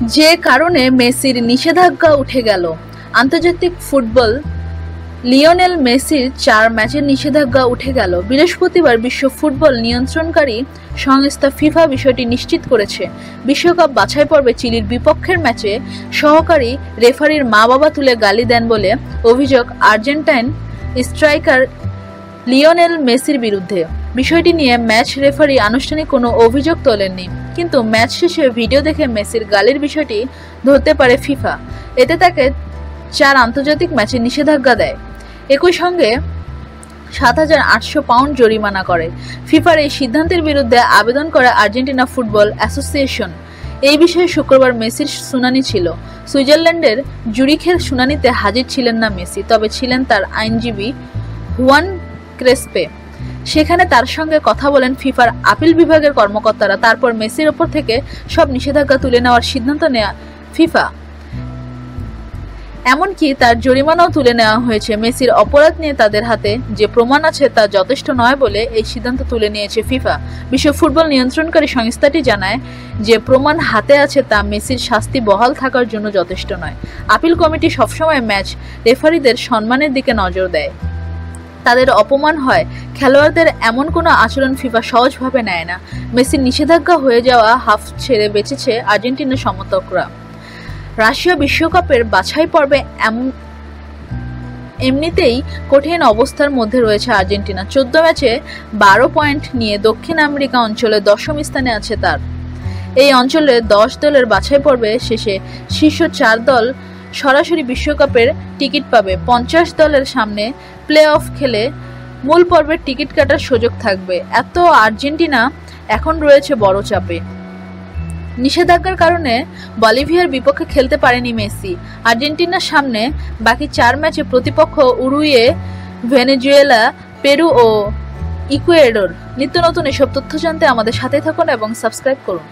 যে কারণে মেসির নিষেধাজ্ঞা উঠে গেল। আন্তর্জাতিক ফুটবল, লিওনেল মেসির চার ম্যাচের নিষেধাজ্ঞা উঠে গেল। বৃহস্পতিবার বিশ্ব ফুটবল নিয়ন্ত্রণকারী সংস্থা ফিফা বিষয়টি নিশ্চিত করেছে। বিশ্বকাপ বাছাই পর্বে চিলির বিপক্ষের ম্যাচে সহকারী রেফারির মা বাবা তুলে গালি দেন বলে অভিযোগ আর্জেন্টাইন স্ট্রাইকার লিওনেল মেসির বিরুদ্ধে। বিষয়টি নিয়ে ম্যাচ রেফারি আনুষ্ঠানিক কোনো অভিযোগ তোলেননি, কিন্তু ম্যাচ শেষে ভিডিও দেখে মেসির গালির বিষয়টি ধরতে পারে ফিফা। এতে তাকে চার আন্তর্জাতিক ম্যাচে নিষেধাজ্ঞা দেয়। একই সঙ্গে সাত হাজার আটশো পাউন্ড জরিমানা করে। ফিফার এই সিদ্ধান্তের বিরুদ্ধে আবেদন করে আর্জেন্টিনা ফুটবল অ্যাসোসিয়েশন। এই বিষয়ে শুক্রবার মেসির শুনানি ছিল। সুইজারল্যান্ডের জুরিখের শুনানিতে হাজির ছিলেন না মেসি, তবে ছিলেন তার আইনজীবী হুয়ান ক্রেসপে। সেখানে তার সঙ্গে কথা বলেন ফিফার আপিল বিভাগের কর্মকর্তারা। তারপর মেসির ওপর থেকে সব নিষেধাজ্ঞা তুলে নেওয়ার সিদ্ধান্ত নেয়া ফিফা। এমনকি তার জরিমানাও তুলে নেওয়া হয়েছে। মেসির অপরাধ নিয়ে তাদের হাতে যে প্রমাণ আছে তা যথেষ্ট নয় বলে এই সিদ্ধান্ত তুলে নিয়েছে ফিফা। বিশ্ব ফুটবল নিয়ন্ত্রণকারী সংস্থাটি জানায় যে প্রমাণ হাতে আছে তা মেসির শাস্তি বহাল থাকার জন্য যথেষ্ট নয়। আপিল কমিটি সবসময় ম্যাচ রেফারিদের সম্মানের দিকে নজর দেয়। তাদের অপমান হয়, খেলোয়াড়দের এমন কোনো আচরণ ফিফা সহজভাবে নেয় না। মেসির নিষেধাজ্ঞা হয়ে যাওয়া হাফ ছেড়ে বেঁচেছে আর্জেন্টিনার সমর্থকরা। রাশিয়া বিশ্বকাপের বাছাই পর্বে এমন এমনিতেই কঠিন অবস্থার মধ্যে রয়েছে আর্জেন্টিনা। চোদ্দ ম্যাচে বারো পয়েন্ট নিয়ে দক্ষিণ আমেরিকা অঞ্চলে দশম স্থানে আছে তার। এই অঞ্চলে দশ দলের বাছাই পর্বে শেষে শীর্ষ চার দল সরাসরি বিশ্বকাপের টিকিট পাবে। পঞ্চাশ দলের সামনে প্লে অফ খেলে মূল পর্বের টিকিট কাটার সুযোগ থাকবে। এত আর্জেন্টিনা এখন রয়েছে বড় চাপে। নিষেধাজ্ঞার কারণে বলিভিয়ার বিপক্ষে খেলতে পারেনি মেসি। আর্জেন্টিনার সামনে বাকি চার ম্যাচে প্রতিপক্ষ উরুয়ে ভেনেজুয়েলা, পেরু ও ইকুয়েডর। নিত্য নতুন এসব তথ্য জানতে আমাদের সাথে থাকুন এবং সাবস্ক্রাইব করুন।